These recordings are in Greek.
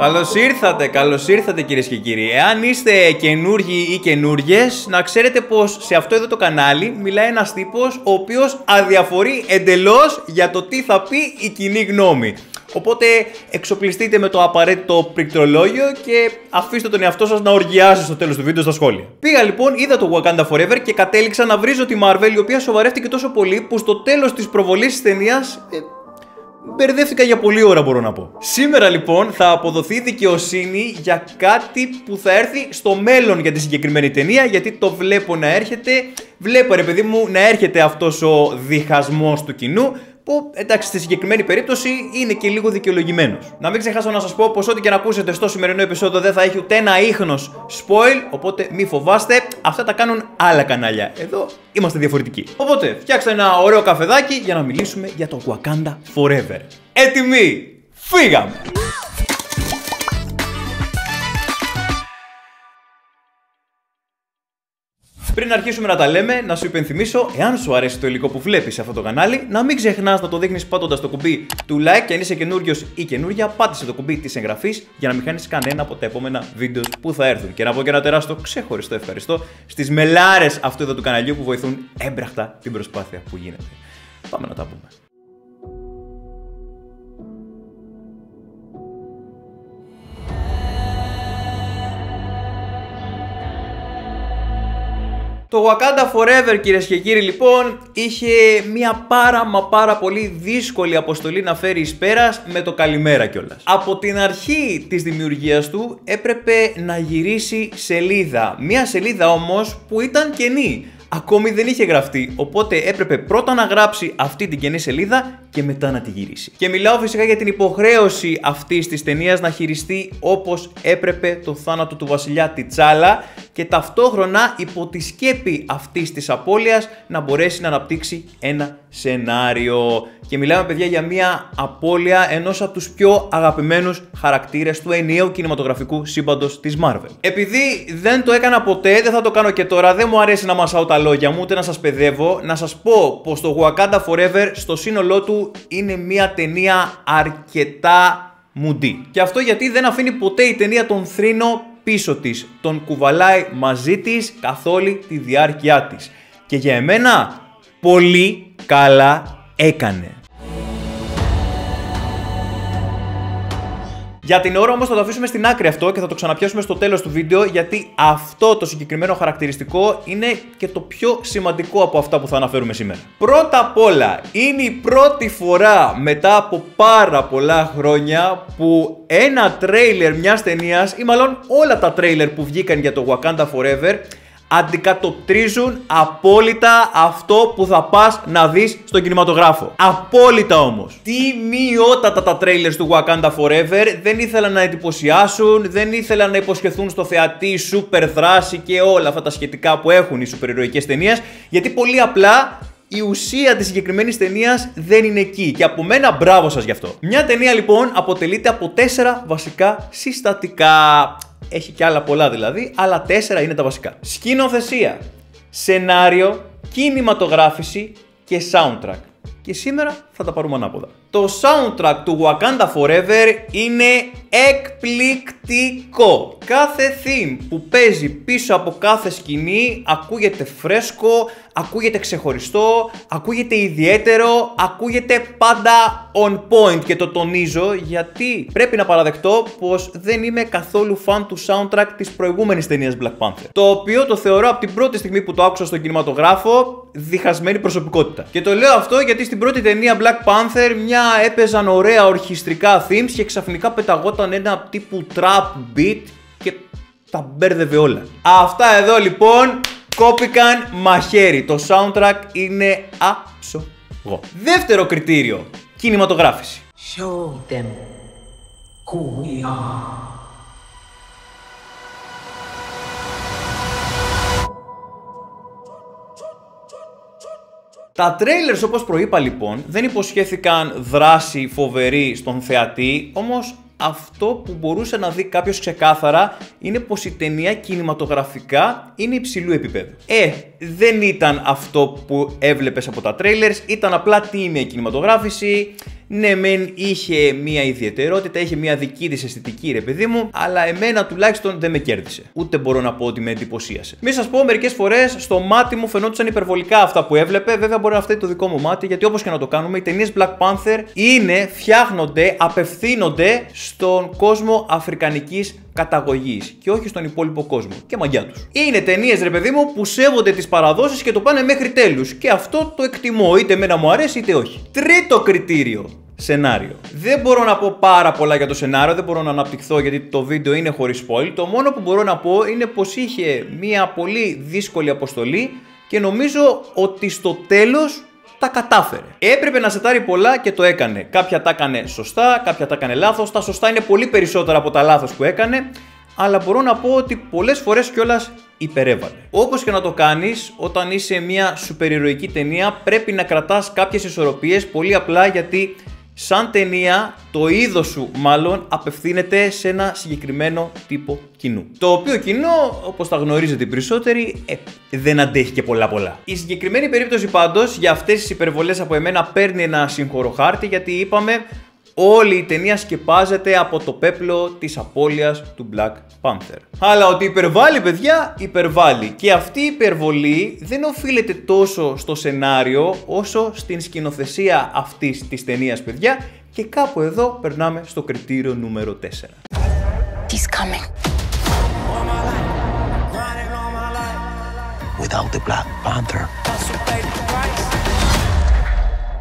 Καλώς ήρθατε, καλώς ήρθατε κυρίες και κύριοι. Εάν είστε καινούργοι ή καινούργιες, να ξέρετε πως σε αυτό εδώ το κανάλι μιλάει ένας τύπος ο οποίος αδιαφορεί εντελώς για το τι θα πει η κοινή γνώμη. Οπότε εξοπλιστείτε με το απαραίτητο πληκτρολόγιο και αφήστε τον εαυτό σας να οργιάζει στο τέλος του βίντεο στα σχόλια. Πήγα λοιπόν, είδα το Wakanda Forever και κατέληξα να βρίζω τη Marvel η οποία σοβαρεύτηκε τόσο πολύ που στο τέλος της προβολής της ταινίας ε, Μπερδεύτηκα για πολλή ώρα μπορώ να πω. Σήμερα λοιπόν θα αποδοθεί δικαιοσύνη για κάτι που θα έρθει στο μέλλον για τη συγκεκριμένη ταινία γιατί το βλέπω να έρχεται. Βλέπω ρε παιδί μου να έρχεται αυτός ο διχασμός του κοινού που εντάξει στη συγκεκριμένη περίπτωση είναι και λίγο δικαιολογημένος. Να μην ξεχάσω να σας πω πως ό,τι και να ακούσετε στο σημερινό επεισόδιο δεν θα έχει ούτε ένα ίχνος spoil, οπότε μη φοβάστε, αυτά τα κάνουν άλλα κανάλια. Εδώ είμαστε διαφορετικοί. Οπότε φτιάξτε ένα ωραίο καφεδάκι για να μιλήσουμε για το Wakanda Forever. Έτοιμοι! Φύγαμε! Πριν αρχίσουμε να τα λέμε, να σου υπενθυμίσω, εάν σου αρέσει το υλικό που βλέπεις σε αυτό το κανάλι, να μην ξεχνάς να το δείχνεις πατώντας το κουμπί του like και αν είσαι καινούριος ή καινούρια, πάτησε το κουμπί της εγγραφής για να μην χάνεις κανένα από τα επόμενα βίντεος που θα έρθουν. Και να πω και ένα τεράστιο ξεχωριστό ευχαριστώ στις μελάρες αυτού εδώ του καναλιού που βοηθούν έμπραχτα την προσπάθεια που γίνεται. Πάμε να τα πούμε. Το Wakanda Forever κυρίες και κύριοι λοιπόν είχε μια πάρα μα πάρα πολύ δύσκολη αποστολή να φέρει εις πέρας με το καλημέρα κιόλας. Από την αρχή της δημιουργίας του έπρεπε να γυρίσει σελίδα. Μια σελίδα όμως που ήταν κενή ακόμη δεν είχε γραφτεί. Οπότε έπρεπε πρώτα να γράψει αυτή την καινή σελίδα και μετά να τη γυρίσει. Και μιλάω φυσικά για την υποχρέωση αυτής της ταινίας να χειριστεί όπως έπρεπε το θάνατο του βασιλιά Τιτσάλα και ταυτόχρονα υπό τη σκέπη αυτής της απώλειας να μπορέσει να αναπτύξει ένα σενάριο. Και μιλάμε, παιδιά, για μια απώλεια ενός από τους πιο αγαπημένους χαρακτήρες του ενιαίου κινηματογραφικού σύμπαντος της Marvel. Επειδή δεν το έκανα ποτέ, δεν θα το κάνω και τώρα, δεν μου αρέσει να μασάω τα λόγια μου, ούτε να σας παιδεύω, να σας πω πως το Wakanda Forever στο σύνολό του είναι μια ταινία αρκετά μουντή. Και αυτό γιατί δεν αφήνει ποτέ η ταινία τον θρήνο πίσω της. Τον κουβαλάει μαζί της καθ' όλη τη διάρκεια της. Και για εμένα πολύ καλά έκανε. Για την ώρα όμως θα το αφήσουμε στην άκρη αυτό και θα το ξαναπιάσουμε στο τέλος του βίντεο γιατί αυτό το συγκεκριμένο χαρακτηριστικό είναι και το πιο σημαντικό από αυτά που θα αναφέρουμε σήμερα. Πρώτα απ' όλα, είναι η πρώτη φορά μετά από πάρα πολλά χρόνια που ένα τρέιλερ μιας ταινίας ή μάλλον όλα τα τρέιλερ που βγήκαν για το Wakanda Forever αντικατοπτρίζουν απόλυτα αυτό που θα πας να δεις στον κινηματογράφο. Απόλυτα όμως. Τι μειότατα τα trailers του Wakanda Forever δεν ήθελαν να εντυπωσιάσουν, δεν ήθελαν να υποσχεθούν στο θεατή super δράση και όλα αυτά τα σχετικά που έχουν οι σούπερ ταινίες, γιατί πολύ απλά η ουσία της συγκεκριμένης ταινίας δεν είναι εκεί. Και από μένα μπράβο σας γι' αυτό. Μια ταινία λοιπόν αποτελείται από τέσσερα βασικά συστατικά. Έχει και άλλα πολλά δηλαδή, αλλά τέσσερα είναι τα βασικά. Σκηνοθεσία, σενάριο, κινηματογράφηση και soundtrack. Και σήμερα θα τα πάρουμε ανάποδα. Το soundtrack του Wakanda Forever είναι εκπληκτικό. Κάθε theme που παίζει πίσω από κάθε σκηνή ακούγεται φρέσκο, ακούγεται ξεχωριστό, ακούγεται ιδιαίτερο, ακούγεται πάντα on point και το τονίζω γιατί πρέπει να παραδεχτώ πως δεν είμαι καθόλου fan του soundtrack της προηγούμενης ταινίας Black Panther. Το οποίο το θεωρώ από την πρώτη στιγμή που το άκουσα στον κινηματογράφο διχασμένη προσωπικότητα. Και το λέω αυτό γιατί στην πρώτη ταινία Black Panther μια έπαιζαν ωραία ορχιστρικά themes και ξαφνικά πεταγόταν ένα τύπου trap beat και τα μπέρδευε όλα. Αυτά εδώ λοιπόν κόπηκαν μαχαίρι. Το soundtrack είναι άψογο. Δεύτερο κριτήριο, κινηματογράφηση. Show them who we are. Τα trailers όπως προείπα λοιπόν δεν υποσχέθηκαν δράση φοβερή στον θεατή, όμως αυτό που μπορούσε να δει κάποιος ξεκάθαρα είναι πως η ταινία κινηματογραφικά είναι υψηλού επίπεδου. Ε, δεν ήταν αυτό που έβλεπες από τα trailers, ήταν απλά τίμια κινηματογράφηση, Ναι, μεν είχε μία ιδιαιτερότητα, είχε μία δική της αισθητική, ρε παιδί μου, αλλά εμένα τουλάχιστον δεν με κέρδισε. Ούτε μπορώ να πω ότι με εντυπωσίασε. Μη σας πω, μερικές φορές στο μάτι μου φαινόντουσαν υπερβολικά αυτά που έβλεπε. Βέβαια, μπορεί να φταίει το δικό μου μάτι, γιατί όπως και να το κάνουμε, οι ταινίες Black Panther είναι, φτιάχνονται, απευθύνονται στον κόσμο αφρικανικής καταγωγής και όχι στον υπόλοιπο κόσμο. Και μαγιά τους. Είναι ταινίες, ρε παιδί μου, που σέβονται τις παραδόσεις και το πάνε μέχρι τέλους. Και αυτό το εκτιμώ, είτε εμένα μου αρέσει είτε όχι. Τρίτο κριτήριο σενάριο. Δεν μπορώ να πω πάρα πολλά για το σενάριο, δεν μπορώ να αναπτυχθώ γιατί το βίντεο είναι χωρίς spoil. Το μόνο που μπορώ να πω είναι πως είχε μια πολύ δύσκολη αποστολή και νομίζω ότι στο τέλος τα κατάφερε. Έπρεπε να σετάρει πολλά και το έκανε. Κάποια τα έκανε σωστά, κάποια τα έκανε λάθος. Τα σωστά είναι πολύ περισσότερα από τα λάθος που έκανε. Αλλά μπορώ να πω ότι πολλές φορές κιόλας υπερέβαλε. Όπως και να το κάνεις, όταν είσαι μια σουπερηρωική ταινία, πρέπει να κρατάς κάποιες ισορροπίες πολύ απλά γιατί σαν ταινία το είδος σου μάλλον απευθύνεται σε ένα συγκεκριμένο τύπο κοινού. Το οποίο κοινό, όπως τα γνωρίζετε περισσότεροι, ε, δεν αντέχει και πολλά πολλά. Η συγκεκριμένη περίπτωση πάντως για αυτές τις υπερβολές από εμένα παίρνει ένα συγχωροχάρτη γιατί είπαμε όλη η ταινία σκεπάζεται από το πέπλο της απώλειας του Black Panther. Αλλά ότι υπερβάλλει παιδιά, υπερβάλλει. Και αυτή η υπερβολή δεν οφείλεται τόσο στο σενάριο όσο στην σκηνοθεσία αυτής της ταινίας παιδιά και κάπου εδώ περνάμε στο κριτήριο νούμερο 4. He's coming. Without the Black Panther,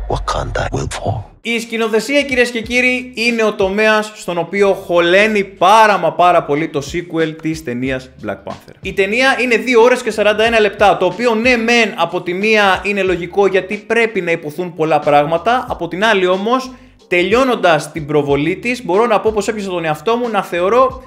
Wakanda will fall. Η σκηνοθεσία κυρίες και κύριοι είναι ο τομέας στον οποίο χωλαίνει πάρα μα πάρα πολύ το sequel της ταινίας Black Panther. Η ταινία είναι 2 ώρες και 41 λεπτά, το οποίο ναι μεν από τη μία είναι λογικό γιατί πρέπει να υποθούν πολλά πράγματα, από την άλλη όμως τελειώνοντας την προβολή της, μπορώ να πω πως έπιασα τον εαυτό μου να θεωρώ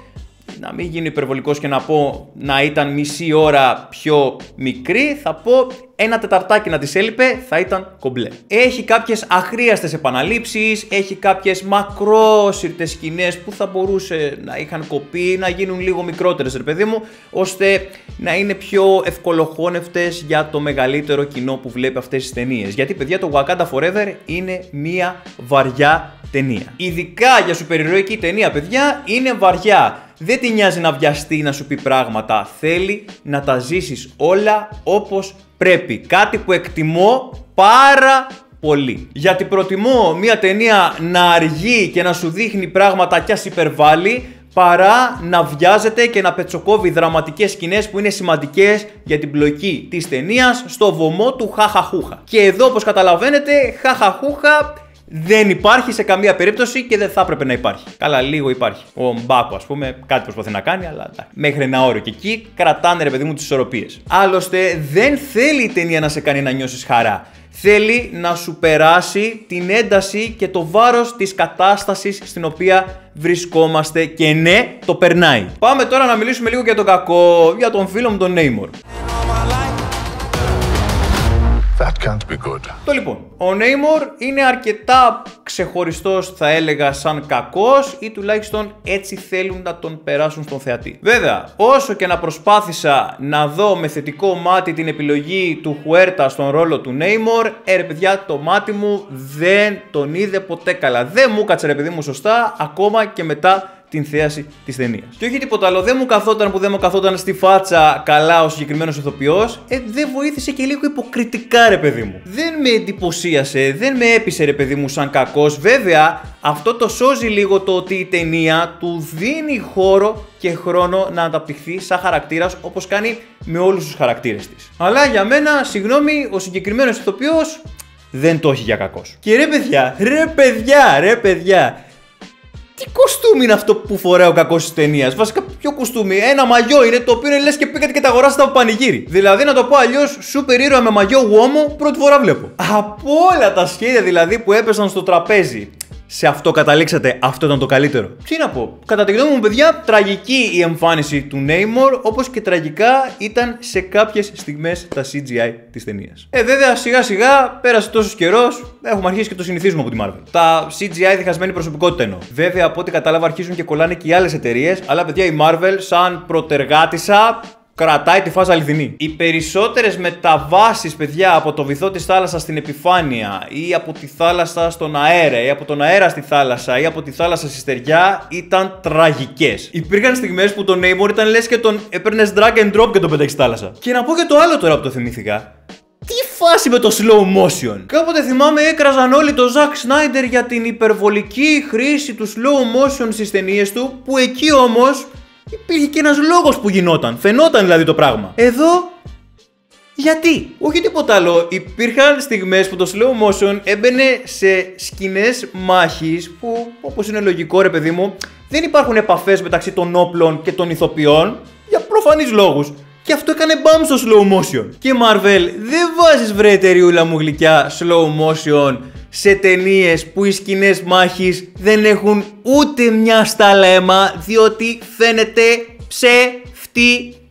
να μην γίνω υπερβολικός και να πω να ήταν μισή ώρα πιο μικρή, θα πω ένα τεταρτάκι να της έλειπε θα ήταν κομπλέ. Έχει κάποιες αχρίαστες επαναλήψεις, έχει κάποιες μακρόσυρτες σκηνές που θα μπορούσε να είχαν κοπεί, να γίνουν λίγο μικρότερες ρε παιδί μου, ώστε να είναι πιο ευκολοχώνευτες για το μεγαλύτερο κοινό που βλέπει αυτές τις ταινίες. Γιατί παιδιά το Wakanda Forever είναι μία βαριά ταινία. Ειδικά για σου περιρροϊκή ταινία παιδιά είναι βαριά. Δεν τη νοιάζει να βιαστεί να σου πει πράγματα. Θέλει να τα ζήσεις όλα όπως πρέπει. Κάτι που εκτιμώ πάρα πολύ. Γιατί προτιμώ μια ταινία να αργεί και να σου δείχνει πράγματα κι ας υπερβάλλει παρά να βιάζεται και να πετσοκόβει δραματικές σκηνές που είναι σημαντικές για την πλοκή της ταινίας στο βωμό του χαχαχούχα. Και εδώ όπως καταλαβαίνετε χαχαχούχα δεν υπάρχει σε καμία περίπτωση και δεν θα έπρεπε να υπάρχει. Καλά, λίγο υπάρχει. Ο Μπάκο, ας πούμε, κάτι προσπαθεί να κάνει, αλλά μέχρι ένα όριο. Και εκεί κρατάνε ρε παιδί μου τις ισορροπίες. Άλλωστε, δεν θέλει η ταινία να σε κάνει να νιώσεις χαρά. Θέλει να σου περάσει την ένταση και το βάρος της κατάστασης στην οποία βρισκόμαστε και ναι, το περνάει. Πάμε τώρα να μιλήσουμε λίγο για τον κακό, για τον φίλο μου τον Νέιμορ. That can't be good. Το λοιπόν, ο Νέιμορ είναι αρκετά ξεχωριστός θα έλεγα σαν κακός ή τουλάχιστον έτσι θέλουν να τον περάσουν στον θεατή. Βέβαια, όσο και να προσπάθησα να δω με θετικό μάτι την επιλογή του Χουέρτα στον ρόλο του Νέιμορ, ε ρε παιδιά το μάτι μου δεν τον είδε ποτέ καλά. Δεν μου κάτσε ρε παιδί μου σωστά ακόμα και μετά την θέαση της ταινίας. Και όχι τίποτα άλλο, δεν μου καθόταν που δεν μου καθόταν στη φάτσα καλά ο συγκεκριμένος ηθοποιός, ε, δεν βοήθησε και λίγο υποκριτικά, ρε παιδί μου. Δεν με εντυπωσίασε, δεν με έπεισε, ρε παιδί μου, σαν κακός. Βέβαια, αυτό το σώζει λίγο το ότι η ταινία του δίνει χώρο και χρόνο να αναπτυχθεί σαν χαρακτήρας όπως κάνει με όλους τους χαρακτήρες της. Αλλά για μένα, συγγνώμη, ο συγκεκριμένος ηθοποιός δεν το έχει για κακός. Και ρε παιδιά, ρε παιδιά, ρε παιδιά, τι κοστούμι είναι αυτό που φοράει ο κακός της ταινίας; Βασικά, ποιο κοστούμι; Ένα μαγιό είναι το οποίο είναι λες και πήγατε και τα αγοράσατε από πανηγύρι. Δηλαδή, να το πω αλλιώς, σούπερ ήρωα με μαγιό γουόμο πρώτη φορά βλέπω. Από όλα τα σχέδια δηλαδή που έπεσαν στο τραπέζι σε αυτό καταλήξατε, αυτό ήταν το καλύτερο. Τι να πω. Κατά τη γνώμη μου, παιδιά, τραγική η εμφάνιση του Neymar, όπως και τραγικά ήταν σε κάποιες στιγμές τα CGI της ταινίας. Ε, βέβαια, σιγά σιγά πέρασε τόσος καιρός, έχουμε αρχίσει και το συνηθίζουμε από τη Marvel. Τα CGI διχασμένη προσωπικότητα εννοώ. Βέβαια, από ό,τι κατάλαβα, αρχίζουν και κολλάνε και οι άλλες εταιρείες, αλλά παιδιά, η Marvel, σαν προτεργάτησα, κρατάει τη φάζα αληθινή. Οι περισσότερες μεταβάσεις, παιδιά, από το βυθό της θάλασσας στην επιφάνεια ή από τη θάλασσα στον αέρα ή από τον αέρα στη θάλασσα ή από τη θάλασσα στη στεριά ήταν τραγικές. Υπήρχαν στιγμές που τον Neymar ήταν λες και τον έπαιρνες drag and drop και τον πετάξει στη θάλασσα. Και να πω και το άλλο τώρα που το θυμήθηκα. Τι φάση με το slow motion. Κάποτε θυμάμαι έκραζαν όλοι το Zack Snyder για την υπερβολική χρήση του slow motion στις ταινίες του που εκεί όμως υπήρχε και ένας λόγος που γινόταν. Φαινόταν δηλαδή το πράγμα. Εδώ; Γιατί, όχι τίποτα άλλο. Υπήρχαν στιγμές που το slow motion έμπαινε σε σκηνές μάχης που, όπως είναι λογικό ρε παιδί μου, δεν υπάρχουν επαφές μεταξύ των όπλων και των ηθοποιών για προφανείς λόγους. Και αυτό έκανε μπαμ στο slow motion. Και Marvel, δεν βάζεις βρε εταιρεούλα μου γλυκιά slow motion σε ταινίες που οι σκηνές μάχης δεν έχουν ούτε μια στάλα αίμα διότι φαίνεται ψευτικό.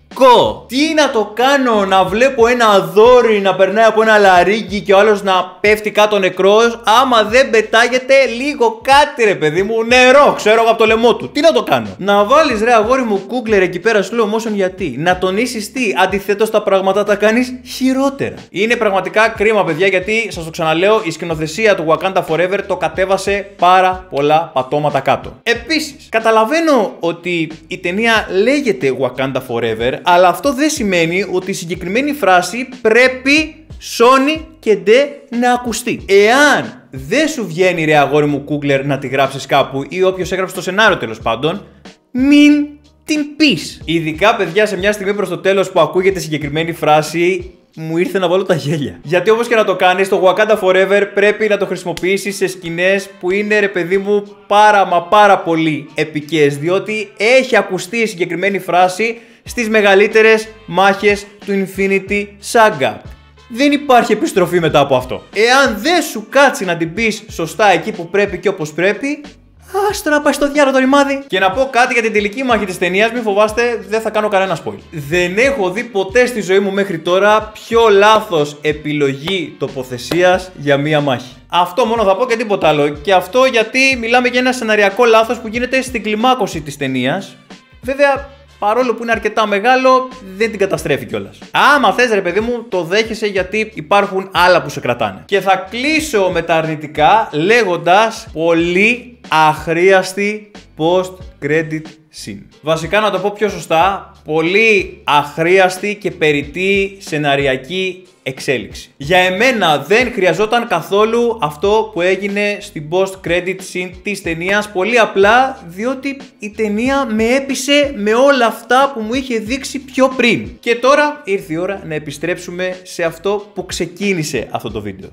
Τι να το κάνω να βλέπω ένα δόρυ να περνάει από ένα λαρίκι και ο άλλος να πέφτει κάτω νεκρός άμα δεν πετάγεται λίγο κάτι ρε παιδί μου νερό ξέρω εγώ από το λαιμό του. Τι να το κάνω. Να βάλεις ρε αγόρι μου κούκλερ εκεί πέρα slow motion γιατί. Να τονίσεις τι. Αντιθέτως τα πράγματα τα κάνεις χειρότερα. Είναι πραγματικά κρίμα παιδιά γιατί σας το ξαναλέω η σκηνοθεσία του Wakanda Forever το κατέβασε πάρα πολλά πατώματα κάτω. Επίσης καταλαβαίνω ότι η ταινία λέγεται Wakanda Forever αλλά αυτό δεν σημαίνει ότι η συγκεκριμένη φράση πρέπει Sony και ντε να ακουστεί. Εάν δεν σου βγαίνει ρε αγόρι μου Κούγκλερ να τη γράψεις κάπου ή όποιος έγραψε το σενάριο τέλος πάντων, μην την πεις. Ειδικά παιδιά σε μια στιγμή προς το τέλος που ακούγεται συγκεκριμένη φράση μου ήρθε να βάλω τα γέλια. Γιατί όπως και να το κάνεις, το Wakanda Forever πρέπει να το χρησιμοποιήσεις σε σκηνές που είναι ρε παιδί μου πάρα μα πάρα πολύ επικές. Διότι έχει ακουστεί η συγκεκριμένη φράση στις μεγαλύτερες μάχες του Infinity Saga. Δεν υπάρχει επιστροφή μετά από αυτό. Εάν δεν σου κάτσει να την πεις σωστά εκεί που πρέπει και όπως πρέπει, Άστο να πάει στο διάλογο το ρημάδι. Και να πω κάτι για την τελική μάχη της ταινίας, μην φοβάστε, δεν θα κάνω κανένα spoil. Δεν έχω δει ποτέ στη ζωή μου μέχρι τώρα πιο λάθος επιλογή τοποθεσίας για μία μάχη. Αυτό μόνο θα πω και τίποτα άλλο. Και αυτό γιατί μιλάμε για ένα σεναριακό λάθος που γίνεται στην κλιμάκωση της ταινίας. Βέβαια, παρόλο που είναι αρκετά μεγάλο, δεν την καταστρέφει κιόλας. Άμα θες, ρε παιδί μου, το δέχεσαι γιατί υπάρχουν άλλα που σε κρατάνε. Και θα κλείσω με τα αρνητικά λέγοντας πολύ αχρίαστη post-credit scene. Βασικά να το πω πιο σωστά, πολύ αχρίαστη και περιττή σεναριακή εξέλιξη. Για εμένα δεν χρειαζόταν καθόλου αυτό που έγινε στην post-credit scene της ταινίας πολύ απλά διότι η ταινία με έπεισε με όλα αυτά που μου είχε δείξει πιο πριν. Και τώρα ήρθε η ώρα να επιστρέψουμε σε αυτό που ξεκίνησε αυτό το βίντεο.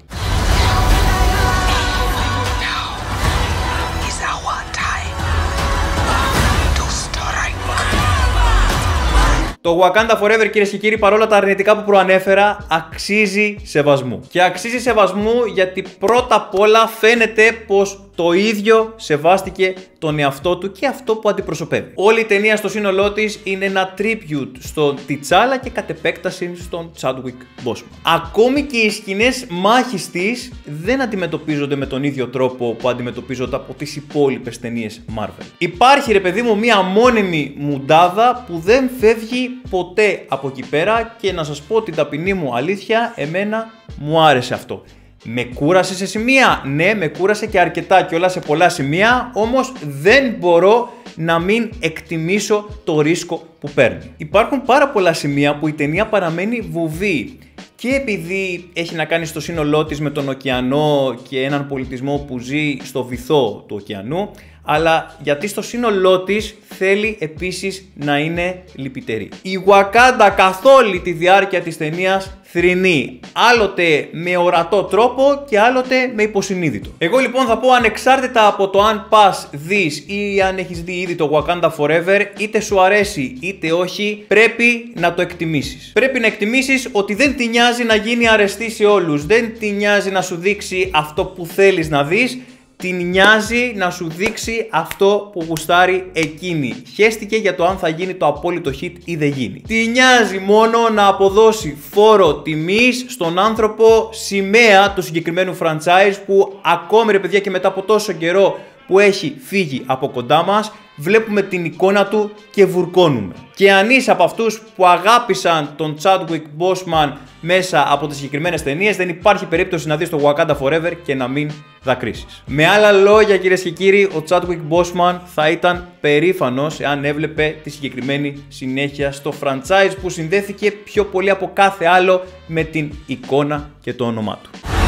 Το Wakanda Forever κυρίες και κύριοι παρόλα τα αρνητικά που προανέφερα αξίζει σεβασμού. Και αξίζει σεβασμού γιατί πρώτα απ' όλα φαίνεται πως το ίδιο σεβάστηκε τον εαυτό του και αυτό που αντιπροσωπεύει. Όλη η ταινία στο σύνολό της είναι ένα tribute στον Τιτσάλα και κατ' επέκταση στον Chadwick Boseman. Ακόμη και οι σκηνές μάχης της δεν αντιμετωπίζονται με τον ίδιο τρόπο που αντιμετωπίζονται από τις υπόλοιπες ταινίες Marvel. Υπάρχει ρε παιδί μου μία μόνιμη μουντάδα που δεν φεύγει ποτέ από εκεί πέρα και να σας πω την ταπεινή μου αλήθεια, εμένα μου άρεσε αυτό. Με κούρασε σε σημεία. Ναι, με κούρασε και αρκετά και όλα σε πολλά σημεία, όμως δεν μπορώ να μην εκτιμήσω το ρίσκο που παίρνει. Υπάρχουν πάρα πολλά σημεία που η ταινία παραμένει βουβή και επειδή έχει να κάνει στο σύνολό της με τον ωκεανό και έναν πολιτισμό που ζει στο βυθό του ωκεανού, αλλά γιατί στο σύνολό της θέλει επίσης να είναι λυπητερή. Η Wakanda καθ' όλη τη διάρκεια της ταινίας θρηνεί, άλλοτε με ορατό τρόπο και άλλοτε με υποσυνείδητο. Εγώ λοιπόν θα πω ανεξάρτητα από το αν πας δεις ή αν έχεις δει ήδη το Wakanda Forever, είτε σου αρέσει είτε όχι, πρέπει να το εκτιμήσεις. Πρέπει να εκτιμήσεις ότι δεν τη νοιάζει να γίνει αρεστή σε όλους, δεν τη νοιάζει να σου δείξει αυτό που θέλεις να δεις, την νοιάζει να σου δείξει αυτό που γουστάρει εκείνη. Χέστηκε για το αν θα γίνει το απόλυτο hit ή δεν γίνει. Την νοιάζει μόνο να αποδώσει φόρο τιμής στον άνθρωπο σημαία του συγκεκριμένου franchise που ακόμη ρε παιδιά και μετά από τόσο καιρό που έχει φύγει από κοντά μας βλέπουμε την εικόνα του και βουρκώνουμε. Και αν είσαι από αυτούς που αγάπησαν τον Chadwick Boseman μέσα από τις συγκεκριμένες ταινίες, δεν υπάρχει περίπτωση να δεις το Wakanda Forever και να μην δακρύσεις. Με άλλα λόγια κυρίες και κύριοι, ο Chadwick Boseman θα ήταν περήφανος εάν έβλεπε τη συγκεκριμένη συνέχεια στο franchise που συνδέθηκε πιο πολύ από κάθε άλλο με την εικόνα και το όνομά του.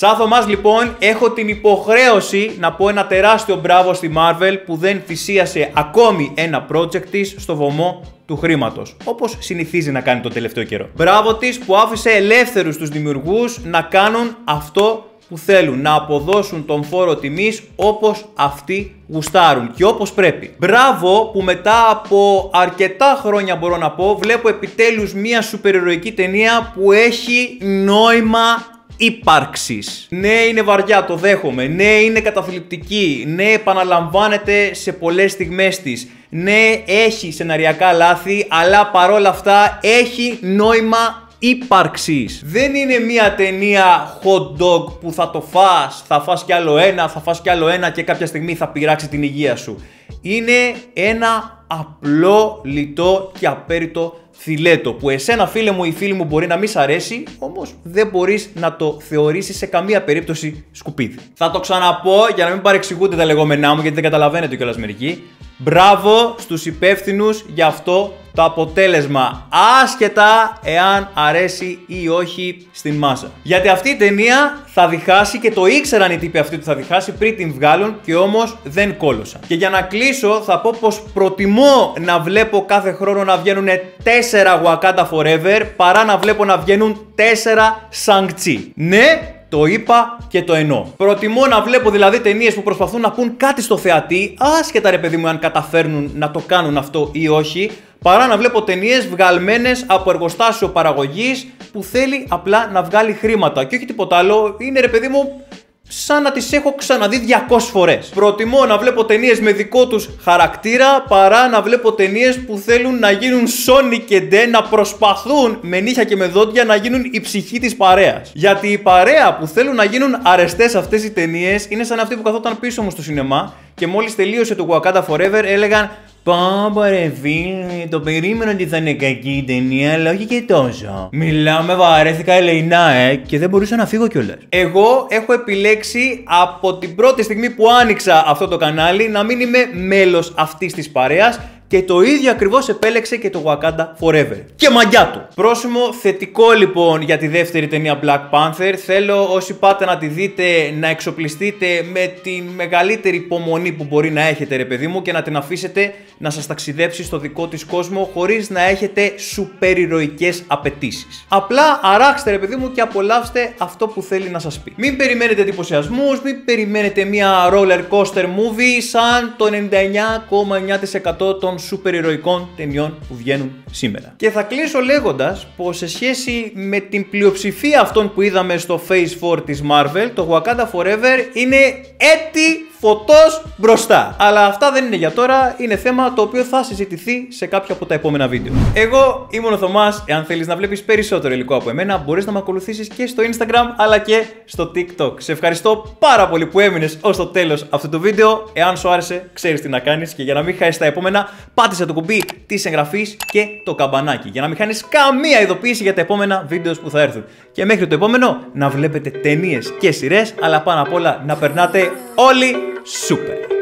Σαν Θωμάς λοιπόν έχω την υποχρέωση να πω ένα τεράστιο μπράβο στη Marvel που δεν θυσίασε ακόμη ένα project της στο βωμό του χρήματος. Όπως συνηθίζει να κάνει το τελευταίο καιρό. Μπράβο της που άφησε ελεύθερους τους δημιουργούς να κάνουν αυτό που θέλουν, να αποδώσουν τον φόρο τιμής όπως αυτοί γουστάρουν και όπως πρέπει. Μπράβο που μετά από αρκετά χρόνια μπορώ να πω βλέπω επιτέλους μια σούπερ ταινία που έχει νόημα ύπαρξης. Ναι, είναι βαριά, το δέχομαι. Ναι, είναι καταθλιπτική. Ναι, επαναλαμβάνεται σε πολλές στιγμές της. Ναι, έχει σεναριακά λάθη, αλλά παρόλα αυτά έχει νόημα ύπαρξης. Δεν είναι μια ταινία hot dog που θα το φας, θα φας κι άλλο ένα, θα φας κι άλλο ένα και κάποια στιγμή θα πειράξει την υγεία σου. Είναι ένα απλό, λιτό και απέριτο φιλέτο που εσένα φίλε μου ή φίλη μου μπορεί να μην σ' αρέσει, όμως δεν μπορείς να το θεωρήσεις σε καμία περίπτωση σκουπίδι. Θα το ξαναπώ για να μην παρεξηγούνται τα λεγόμενά μου γιατί δεν καταλαβαίνετε κιόλας μερικοί. Μπράβο στους υπεύθυνους για αυτό το αποτέλεσμα άσχετα εάν αρέσει ή όχι στην μάσα. Γιατί αυτή η ταινία θα διχάσει και το ήξεραν οι τύποι αυτοί που θα διχάσει πριν την βγάλουν και όμως δεν κόλωσαν. Και για να κλείσω θα πω πως προτιμώ να βλέπω κάθε χρόνο να βγαίνουν 4 Wakanda Forever παρά να βλέπω να βγαίνουν 4 Shang-Chi. Ναι, το είπα και το εννοώ. Προτιμώ να βλέπω δηλαδή ταινίες που προσπαθούν να πούν κάτι στο θεατή, άσχετα ρε παιδί μου αν καταφέρνουν να το κάνουν αυτό ή όχι, παρά να βλέπω ταινίες βγαλμένες από εργοστάσιο παραγωγής που θέλει απλά να βγάλει χρήματα. Και όχι τίποτα άλλο, είναι ρε παιδί μου σαν να τις έχω ξαναδεί 200 φορές. Προτιμώ να βλέπω ταινίες με δικό τους χαρακτήρα παρά να βλέπω ταινίες που θέλουν να γίνουν Sony και Ντε να προσπαθούν με νύχια και με δόντια να γίνουν η ψυχή της παρέας. Γιατί η παρέα που θέλουν να γίνουν αρεστές αυτές οι ταινίες είναι σαν αυτοί που καθόταν πίσω μου στο σινεμά και μόλις τελείωσε το Wakanda Forever έλεγαν Πάμπα ρε φίλε, το περίμενα ότι θα είναι κακή η ταινία, αλλά όχι και τόσο. Μιλάμε, βαρέθηκα ελεηνά, ε, και δεν μπορούσα να φύγω κιόλας. Εγώ έχω επιλέξει από την πρώτη στιγμή που άνοιξα αυτό το κανάλι να μην είμαι μέλος αυτής της παρέας και το ίδιο ακριβώς επέλεξε και το Wakanda Forever. Και μαγιά του. Πρόσημο θετικό λοιπόν για τη δεύτερη ταινία Black Panther. Θέλω όσοι πάτε να τη δείτε να εξοπλιστείτε με τη μεγαλύτερη υπομονή που μπορεί να έχετε, ρε παιδί μου, και να την αφήσετε να σας ταξιδέψει στο δικό της κόσμο χωρίς να έχετε σουπερηρωικέ απαιτήσεις. Απλά αράξτε, ρε παιδί μου, και απολαύστε αυτό που θέλει να σας πει. Μην περιμένετε εντυπωσιασμούς, μην περιμένετε μια roller coaster movie σαν το 99,9% των σούπερ ηρωικών ταινιών που βγαίνουν σήμερα. Και θα κλείσω λέγοντας πως σε σχέση με την πλειοψηφία αυτών που είδαμε στο Phase 4 της Marvel, το Wakanda Forever είναι έτη φωτός μπροστά. Αλλά αυτά δεν είναι για τώρα, είναι θέμα το οποίο θα συζητηθεί σε κάποια από τα επόμενα βίντεο. Εγώ ήμουν ο Θωμάς, εάν θέλεις να βλέπεις περισσότερο υλικό από εμένα, μπορείς να με ακολουθήσεις και στο Instagram αλλά και στο TikTok. Σε ευχαριστώ πάρα πολύ που έμεινες ως το τέλος αυτού του βίντεο. Εάν σου άρεσε, ξέρεις τι να κάνεις και για να μην χάσεις τα επόμενα, πάτησε το κουμπί της εγγραφής και το καμπανάκι για να μην χάνεις καμία ειδοποίηση για τα επόμενα βίντεος που θα έρθουν. Και μέχρι το επόμενο να βλέπετε ταινίες και σειρές, αλλά πάνω απ' όλα να περνάτε όλοι super.